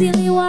Siriwa